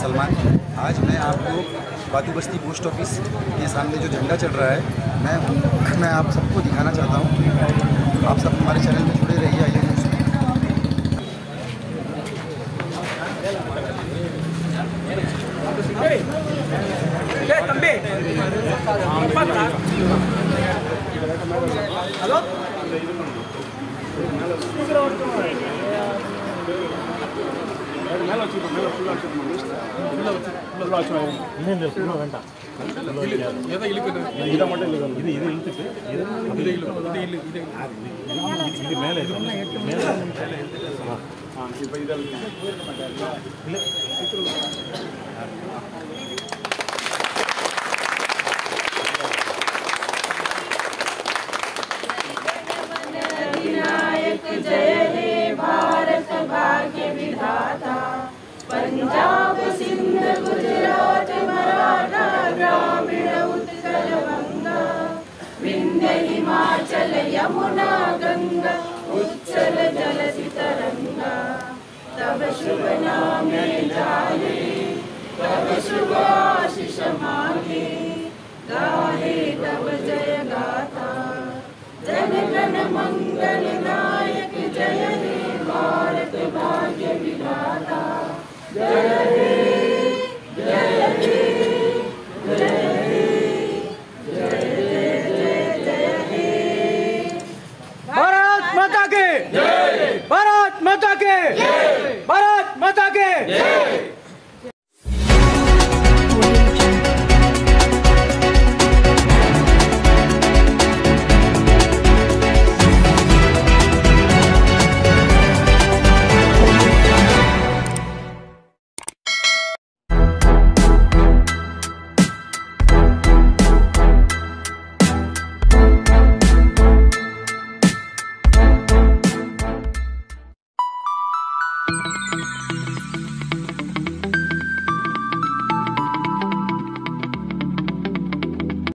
सलमान, आज मैं आपको बातू बस्ती पोस्ट ऑफ़िस के सामने जो झंडा चल रहा है, मैं मैं आप सबको दिखाना चाहता हूँ। आप सब हमारे चैनल में जुड़े रहिए, आइए மேலே வச்சுருக்கோம் மேலே ஃபுல்லாக வச்சுருக்கோம். உள்ளே வச்சு உள்ளே வச்சு இல்லை இல்லை வேண்டாம். எதை இழுக்குது இதை மட்டும் இழுக்கணும் இது இது இழுத்துட்டு இது இது இழுக்கும் இது இது இது மேலே இது மேலே இப்போ இதில் இல்லை. विंध्य हिमाचल यमुना गंगा उच्चल जलसि तरंगा तब शुभ नामे जाहे तब शुभ आशीष मांगे गाहे तब जय गाथा। जन गण मंगल नायक जय हे भारत भाग्य विधाता। जय またけ